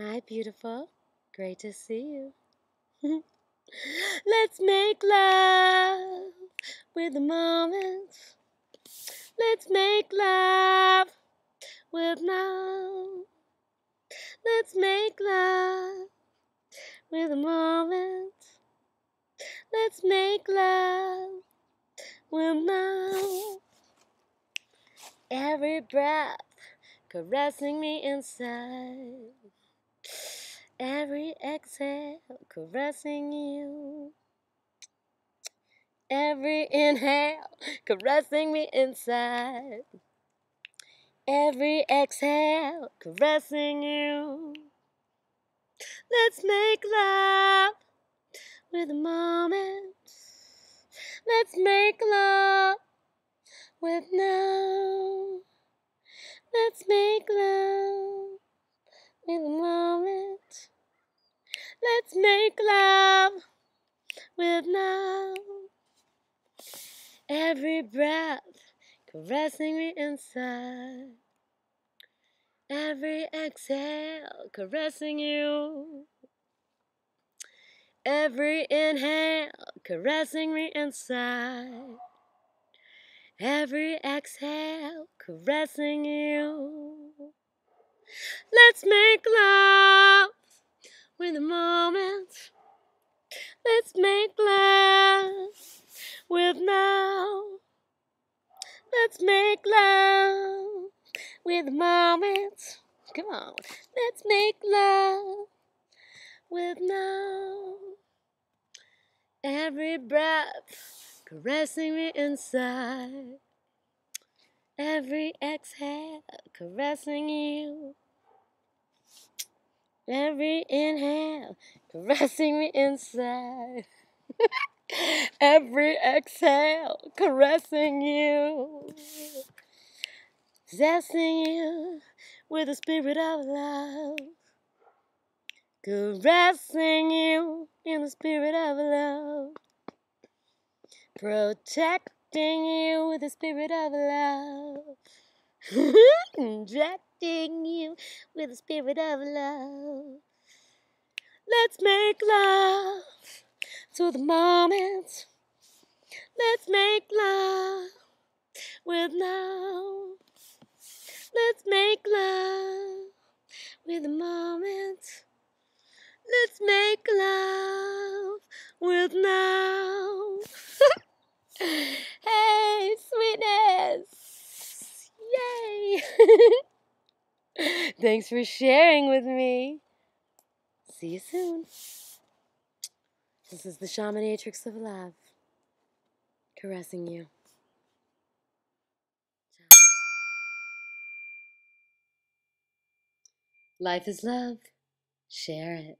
Hi, beautiful. Great to see you. Let's make love with the moment. Let's make love with now. Let's make love with the moment. Let's make love with now. Every breath caressing me inside. Every exhale caressing you. Every inhale caressing me inside. Every exhale caressing you. Let's make love with a moment. Let's make love with now. Make love with now. Every breath caressing me inside. Every exhale caressing you. Every inhale caressing me inside. Every exhale caressing you. Let's make love with a moment. Let's make love with now. Let's make love with moments. Come on. Let's make love with now. Every breath caressing me inside. Every exhale caressing you. Every inhale caressing me inside. Every exhale caressing you. Zesting you with the spirit of love. Caressing you in the spirit of love. Protecting you with the spirit of love. Injecting you with the spirit of love. Let's make love to the moment. Let's make love with now. Let's make love with the moment. Let's make love with now. hey, sweetness! Yay! Thanks for sharing with me. See you soon. This is the Shamanatrix of Love, caressing you. Life is love. Share it.